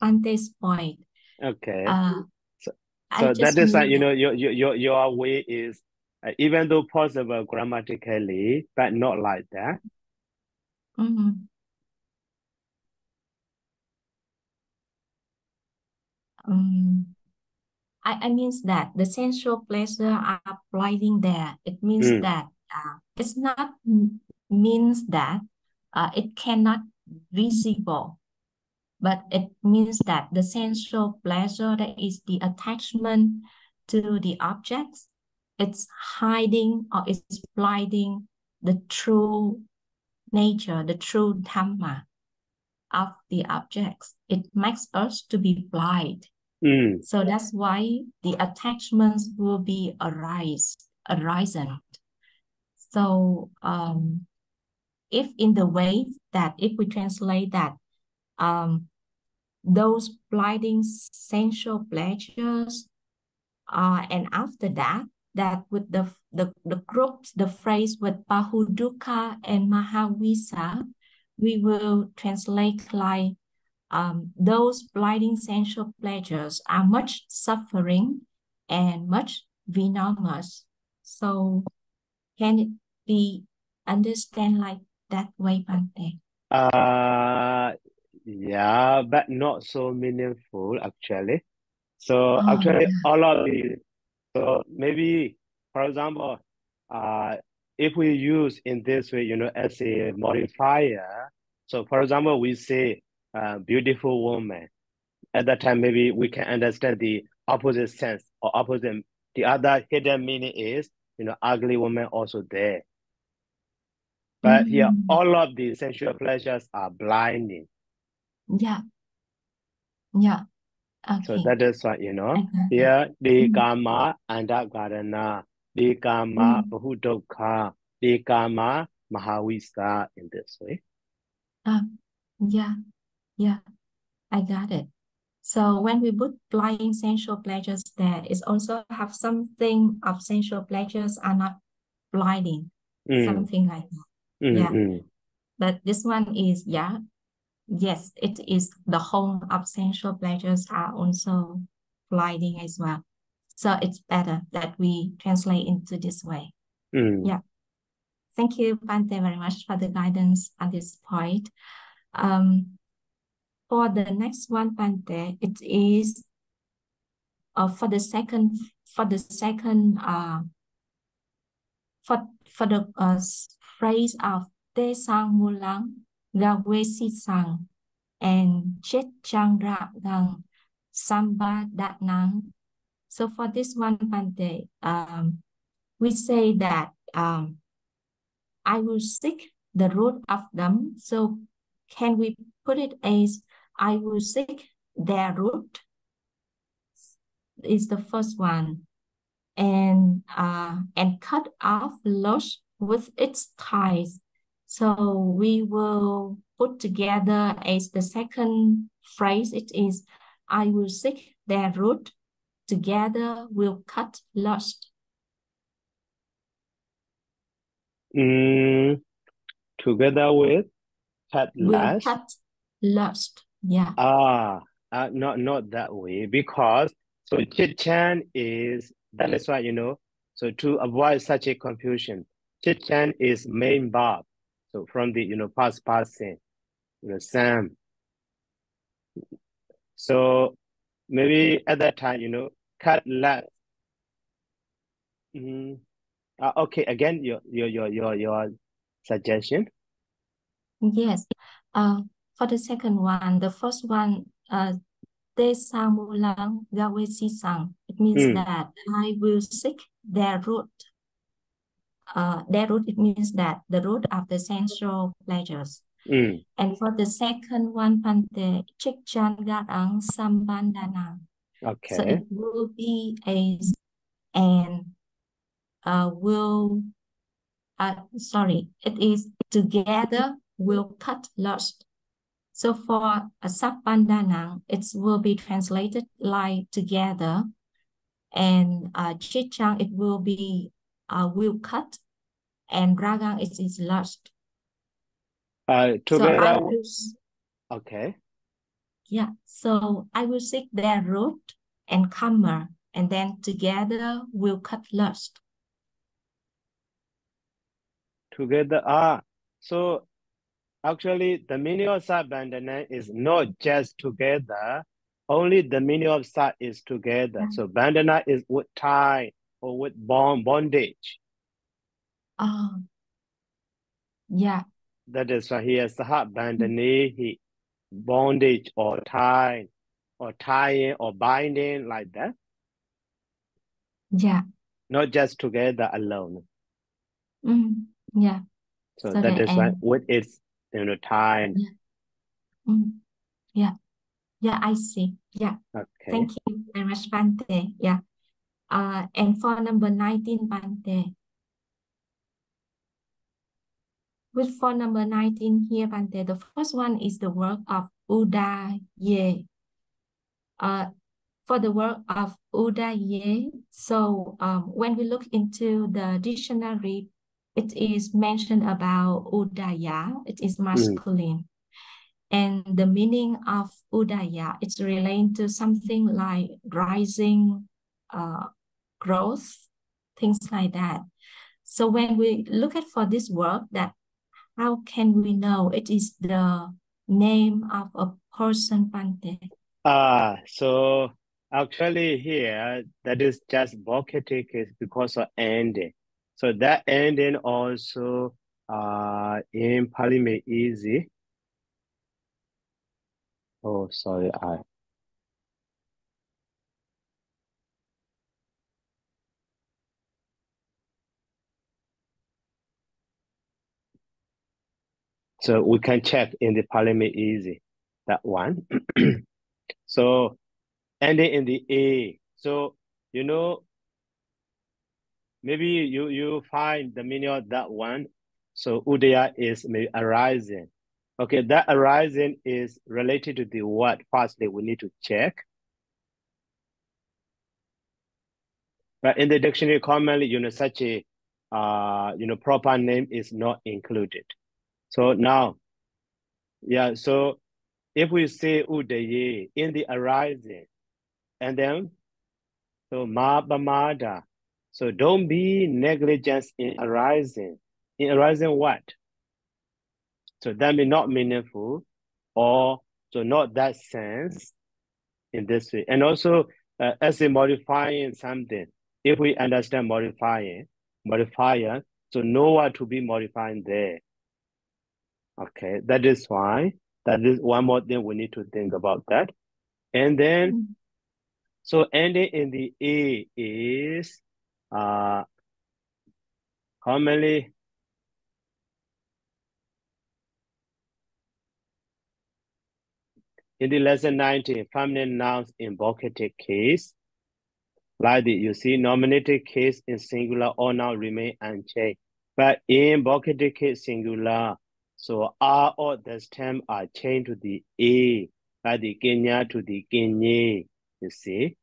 Bante's point. Okay. Uh, So, so that is like, you know, your your your your way is uh, even though possible grammatically, but not like that. mhm. Um, I, I means that the sensual pleasure are blinding there. It means Mm. that uh, it's not means that uh, it cannot visible, but it means that the sensual pleasure that is the attachment to the objects, it's hiding or it's blinding the true nature, the true dhamma of the objects. It makes us to be blind. Mm. So that's why the attachments will be arise, arisen. So um, if in the way that if we translate that um, those blinding sensual pleasures, uh, and after that, that with the the the group, the phrase with Bahudukkha and Mahavisa, we will translate like um, those blinding sensual pleasures are much suffering and much venomous. So can it be understand like that way, Bante? Uh, yeah, but not so meaningful actually. So Oh, actually, yeah. all of these. So maybe, for example, uh, if we use in this way, you know, as a modifier. So for example, we say, uh, beautiful woman. At that time, maybe we can understand the opposite sense or opposite. The other hidden meaning is, you know, ugly woman also there. But here, Mm, all of the sensual pleasures are blinding. yeah, yeah. Okay. So that is what, you know, it. here, the Mm, kama andakarana, the kama mm. bahudokha, the kama mahavisa in this way. Ah, yeah, yeah. I got it. So when we put blind sensual pleasures there, it also have something of sensual pleasures are not blinding, Mm, something like that. mm, Yeah. mm. But this one is, yeah, yes, it is the whole of sensual pleasures are also blinding as well. So it's better that we translate into this way. Mm. Yeah. Thank you, Bante, very much for the guidance on this point. Um, for the next one, Bante, it is uh, for the second for the second uh for for the uh, phrase of te sang mulang gawe si sang and chet chang ra gang samba dat nang. So for this one, Bante, um, we say that um, I will seek the root of them. So can we put it as I will seek their root? Is the first one. And uh and cut off lush with its ties. So we will put together as the second phrase it is I will seek their root together will cut lust. Mm, together with cut Will cut lust. Yeah. Ah, uh, not not that way because so Chit-chan is that is why you know. So to avoid such a confusion, Chit-chan is main verb. So from the you know past past tense, you know Sam. So maybe at that time you know cut last. Mm, uh, okay, again your your your your your suggestion. Yes. Uh, for the second one, the first one, uh, Te Samulang Gawe Sisang. It means Mm, that I will seek their root. Uh, their root, it means that the root of the sensual pleasures. mm, And for the second one, Bante, Chikchan Garang Sambandana. So okay. it will be a, and uh, will, uh, sorry, it is together will cut lust. So for a Sapandanang, it will be translated like together. And uh, Chichang, it will be uh, will cut. And Ragang, it is lust. Uh, So together. will, s- Okay. yeah, so I will seek their root and comer, and then together we'll cut lust. Together. Ah, so actually the meaning of Bandana is not just together, only the meaning of Sat is together. Mm-hmm. So Bandana is with tie or with bond bondage. Oh, yeah, That is why he has here Sahat Bandanihi, bondage or tie or tying or binding like that. Yeah. not just together alone. Mm, yeah. So So that the why with its you know time. Yeah. Mm, yeah. Yeah, I see. Yeah. Okay. Thank you very much, Bante. Yeah. Uh, and for number 19, Bante. With for number 19 here, Bante, the first one is the work of Uda Ye. Uh, for the work of Udaye, so um, when we look into the dictionary, it is mentioned about Udaya, it is masculine. And the meaning of Udaya, it's related to something like rising, uh, growth, things like that. So when we look at for this work, that how can we know it is the name of a person, Bante? Ah, so actually here that is just vocative case because of ending. So that ending also uh in Pali Made Easy. Oh, sorry, I so we can check in the Pali Made Easy that one. So ending in the A. So you know maybe you you find the meaning of that one. So Udaya is maybe arising. Okay, that arising is related to the what? Firstly, we need to check. But in the dictionary, commonly, you know, such a uh, you know, proper name is not included. So now, yeah, so if we say Udaye in the arising, and then so ma bamada. So don't be negligent in arising. In arising what? So that may not meaningful or so not that sense in this way. And also uh, as a modifying something, if we understand modifying, modifier, so know what to be modifying there. Okay, that is why that is one more thing we need to think about that. And then Mm. so ending in the A is uh commonly in the lesson 19, feminine nouns in vocative case, like the, you see nominative case in singular or now remain unchanged. But in vocative case singular, so R or the stem are changed to the A, like the Kenya to the Kenye, you see.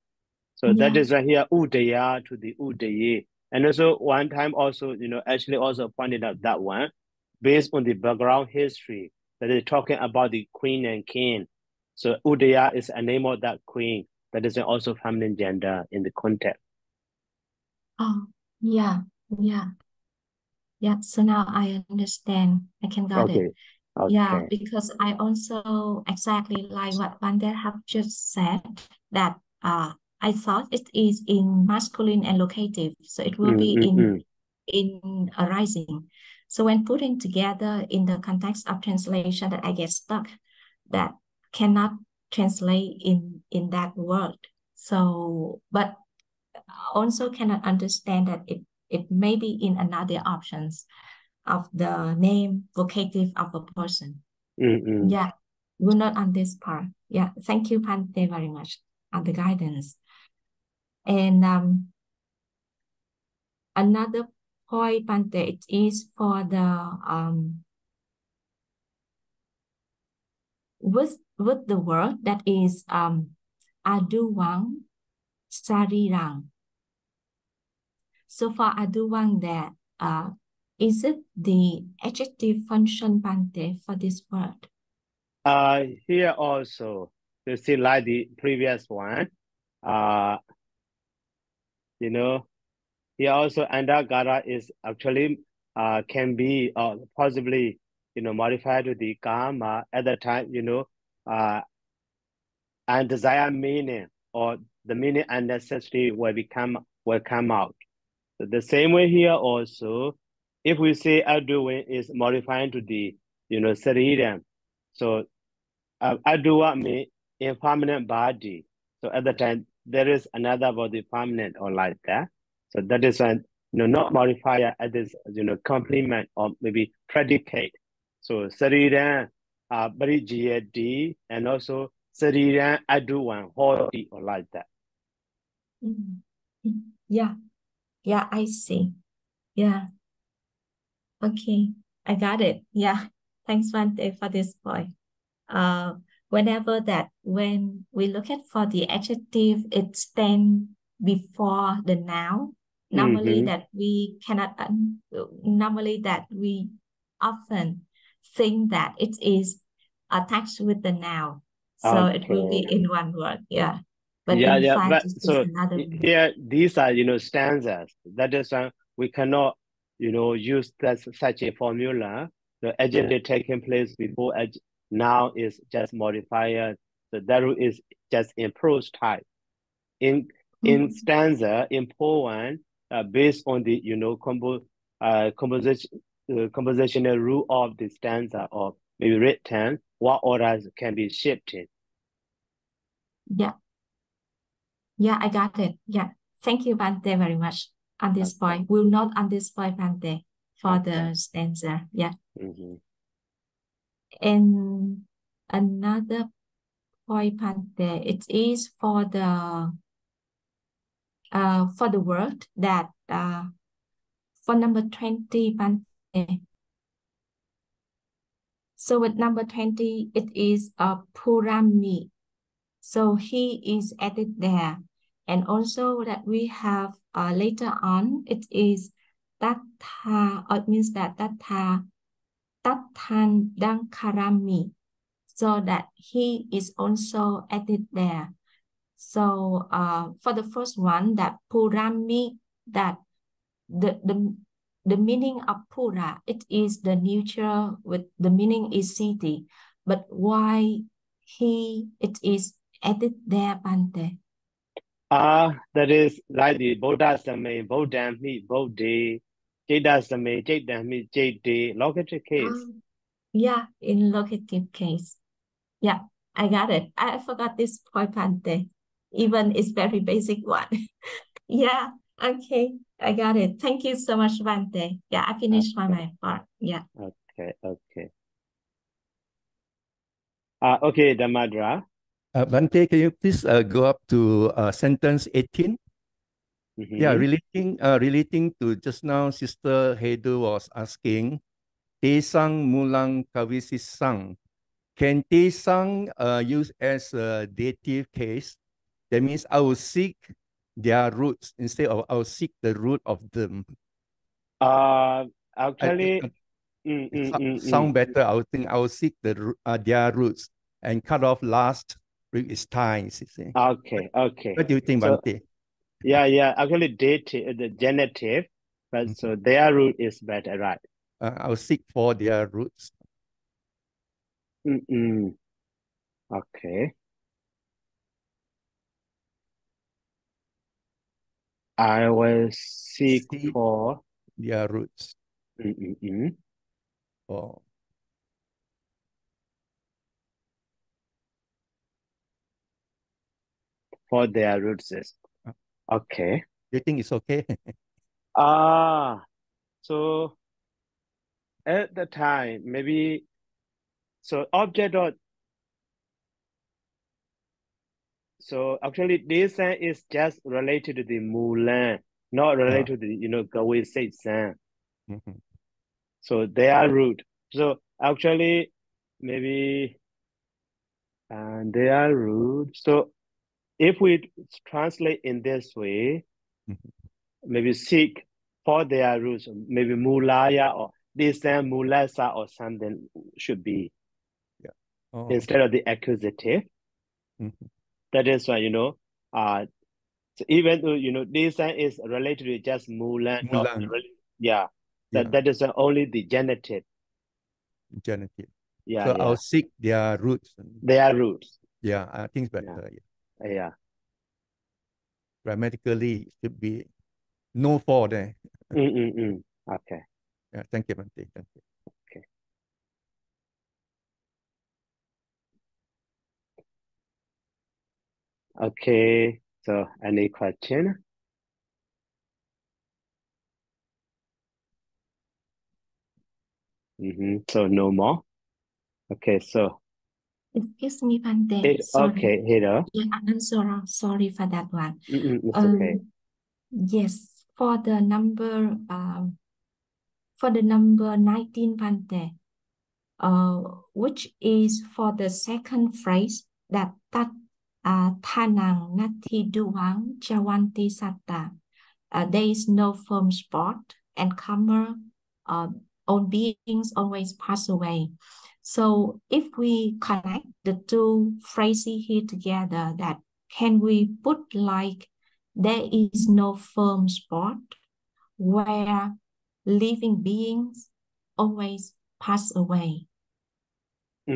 So that Yeah. is right here, Udaya to the Udaye. And also one time also, you know, actually also pointed out that one, based on the background history, that is talking about the queen and king. So Udaya is a name of that queen. That is also feminine gender in the context. Oh, yeah, yeah. Yeah, so now I understand. I can got it. Okay. Yeah, because I also exactly like what Bante have just said that uh I thought it is in masculine and locative, so it will Mm, be mm, in mm. in arising. So when putting together in the context of translation that I get stuck, that cannot translate in in that word. So but also cannot understand that it it may be in another options of the name vocative of a person. Mm. Yeah, we're not on this part. Yeah, thank you, Bante, very much on the guidance. And um, another point, Bante, is for the um with with the word that is um aduwang sarirang. So for aduwang there, uh, is it the adjective function, Bante, for this word? Uh, here also, you see like the previous one, uh, you know, here also andagara is actually uh can be uh possibly you know modified to the karma at the time you know uh and desire meaning or the meaning and necessity will become will come out. So the same way here also, if we say aduin is modifying to the you know saridam, so uh, adua mean impermanent body. So at the time there is another body permanent or like that. So that is an you know not modifier at this you know complement or maybe predicate. So Sariran uh Parijiyati and also Sariran Aduwan Hoti or like that. Mm. Mm. Yeah. Yeah, I see. Yeah. Okay, I got it. Yeah. Thanks, Bante, for this point. Uh, whenever that when we look at for the adjective, it stand before the noun. Normally Mhm. that we cannot un- normally that we often think that it is attached with the noun. So it will be in one word. Yeah. But Yeah, yeah, but so another i- word. here these are you know stanzas. That is why we cannot you know use that such a formula. The adjective taking place before adj now is just modifier. The So is just in prose type. In in Mhm. stanza in poem, uh, based on the you know compo uh composition uh, compositional rule of the stanza or maybe written, what orders can be shifted. Yeah. Yeah, I got it. Yeah. Thank you, Bante, very much on this point. We'll not on this point, Bante, for the stanza. Yeah. Mhm. And another point, there, it is for the uh for the word that uh for number 20, Bante. So with number 20, it is a Purami. So he is added there. And also that we have uh, later on, it is Tattha, or it means that Tattha, Dankarami. So that he is also added there. So uh, for the first one, that Purami, that the, the, the meaning of Pura, it is the neutral with the meaning is city. But why he, it is added there, Bante? Ah, that is like the Buddha Same, Buddha Mi, Bodhi, Jada Same, Jada Mi, Jade, locative case. Um, yeah, in locative case. Yeah, I got it. I, I forgot this point, Bante. Even it's very basic one. Yeah, okay, I got it. Thank you so much, Bante. Yeah, I finished my, Okay. my part. Yeah. Okay, okay. Ah, okay, Damadra. Uh, Bante, can you please uh, go up to uh, sentence 18? Yeah, Mhm. relating uh, relating to just now, Sister Hedu was asking, Tesang mulang kawisisang. Can Tesang uh, use as a dative case? That means I will seek their roots instead of I will seek the root of them. Uh, I actually, think mm, mm, mm, mm. sound better. I would think I will seek the uh, their roots and cut off last root is ties. You see. Okay, okay. What do you think, So, Bante? Yeah, yeah, actually dative, the genitive, but Mhm. so their root is better, right? Uh, I will seek for their roots. Mm-mm. Okay. I will seek Seek for their roots. mm-mm-mm. Oh, for their roots. Uh, Okay. you think it's okay? Ah, so at the time, maybe so object or so actually this uh, is just related to the Mulan, not Uh, related to the you know Gawi San. mhm. So they are root. So actually maybe and they are root. So if we translate in this way, Mhm. maybe seek for their roots, maybe Mulaya or descend Mulasa or something should be Yeah. Oh, instead of the accusative. mhm. That is why, you know, uh, so even though, you know, descend is related to just Mulan, not Mulan. really, yeah, that, Yeah, that is only the genitive. genitive. Yeah, So yeah, I'll seek their roots. their roots. Yeah, I think it's better. Yeah. yeah yeah grammatically should be no for there. mm, mm, mm. Okay. Yeah, thank you, Bhante. Thank you. Okay. Okay. So any question? Mm -hmm. So no more. Okay, so Excuse me, Bante. it, Sorry. okay, Hida. Yeah, I'm sorry. Sorry for that one. Mm-mm, it's okay. Um, yes, for the number um for the number 19 Bante, uh, which is for the second phrase that tat uh, tanang nati duwang jawanti satta. Uh, there is no firm spot and karma uh, all beings always pass away. So if we connect the two phrases here together, that can we put like there is no firm spot where living beings always pass away?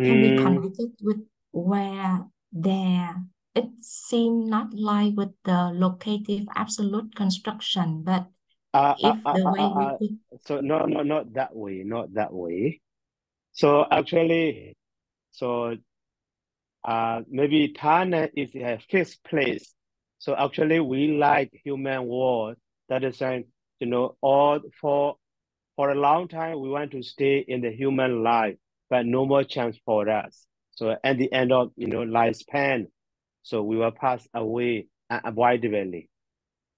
Can we Mm, connect it with where there? It seems not like with the locative absolute construction, but uh, if uh, the uh, way we put so no, no, not that way, not that way. So actually, so uh, maybe Thailand is a fixed place. So actually, we like human world. That is saying, you know, all for for a long time we want to stay in the human life, but no more chance for us. So at the end of you know lifespan, so we will pass away uh, unavoidably.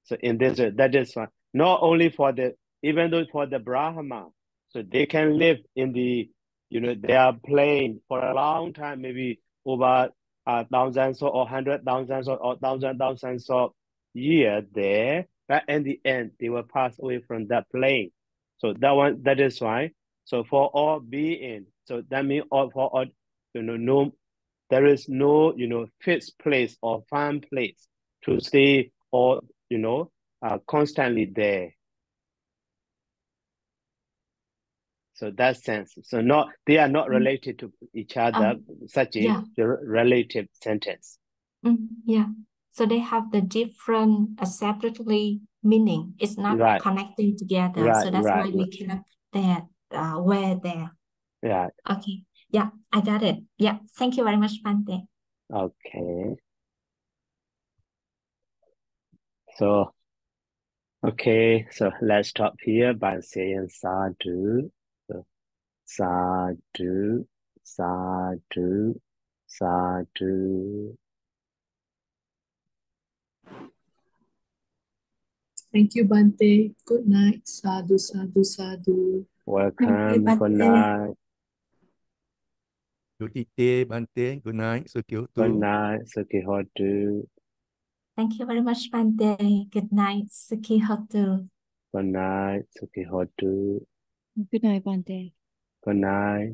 So in this, uh, that is one. Not only for the, even though for the Brahma, so they can live in the, you know, they are playing for a long time, maybe over uh, thousands or hundred thousands or, or thousand thousands of years there. But in the end, they will pass away from that plane. So that one, that is why. So for all being, so that means all for all, you know, no, there is no, you know, fixed place or firm place to stay or, you know, uh, constantly there. So that sense. So not they are not Mm. related to each other, such a yeah. r- relative sentence. Mm, yeah. So they have the different uh, separately meaning. It's not Right. connecting together. Right, So that's why we right. cannot there, uh, where there. Yeah. Okay. Yeah, I got it. Yeah. Thank you very much, Bante. Okay. So okay, so let's stop here by saying sadhu. So sadhu, sadhu, sadhu. Thank you, Bante. Good night. Sadhu, sadhu, sadhu. Welcome. Good Bante. night. Yudite, Bante, good night. Good night. Sukihotu. Thank you very much, Bante. Good night, Suki Hotu. Good night. Sukihotu. Good night, Bante. Good night.